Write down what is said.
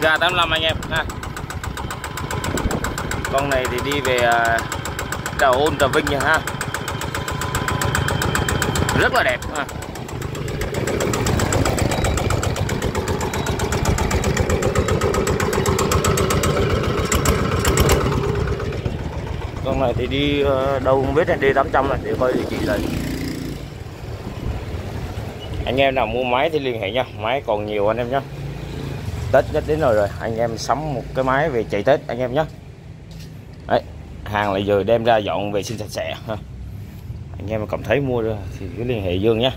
ga 85 anh em ha. Con này thì đi về à, Trà Ôn Trà Vinh nha ha. Rất là đẹp ha. Con này thì đi ờ, đâu không biết đi 800 này để coi địa chỉ lại. Anh em nào mua máy thì liên hệ nha máy còn nhiều anh em nhé Tết nhất đến rồi rồi. Anh em sắm một cái máy về chạy Tết anh em nhé. Đấy, hàng lại giờ đem ra dọn vệ sinh sạch sẽ. Ha anh em mà cảm thấy mua được thì cứ liên hệ Dương nhé.